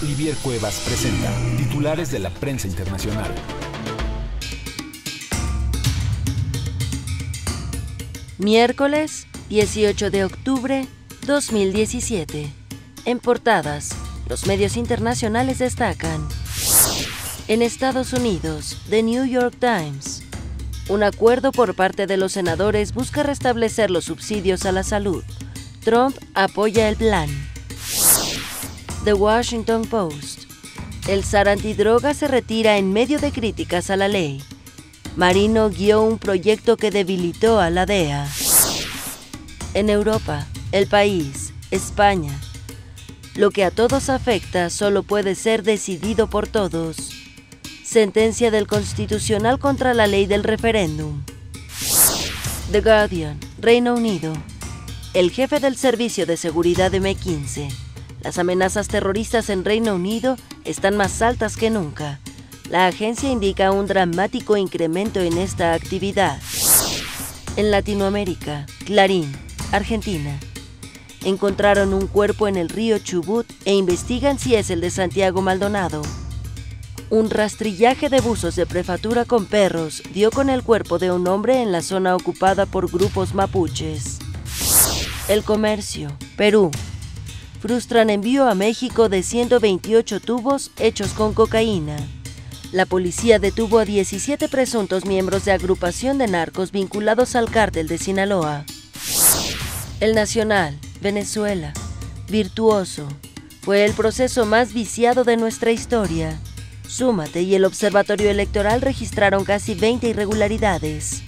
Olivier Cuevas presenta titulares de la prensa internacional. Miércoles 18 de octubre 2017. En portadas, los medios internacionales destacan. En Estados Unidos, The New York Times. Un acuerdo por parte de los senadores busca restablecer los subsidios a la salud. Trump apoya el plan. The Washington Post. El zar antidroga se retira en medio de críticas a la ley. Marino guió un proyecto que debilitó a la DEA. En Europa, el país, España. Lo que a todos afecta solo puede ser decidido por todos. Sentencia del Constitucional contra la ley del referéndum. The Guardian, Reino Unido. El jefe del Servicio de Seguridad de M15. Las amenazas terroristas en Reino Unido están más altas que nunca. La agencia indica un dramático incremento en esta actividad. En Latinoamérica, Clarín, Argentina. Encontraron un cuerpo en el río Chubut e investigan si es el de Santiago Maldonado. Un rastrillaje de buzos de prefatura con perros dio con el cuerpo de un hombre en la zona ocupada por grupos mapuches. El comercio, Perú. Frustran envío a México de 128 tubos hechos con cocaína. La policía detuvo a 17 presuntos miembros de agrupación de narcos vinculados al cártel de Sinaloa. El Nacional, Venezuela. Virtuoso. Fue el proceso más viciado de nuestra historia. Súmate y el Observatorio Electoral registraron casi 20 irregularidades.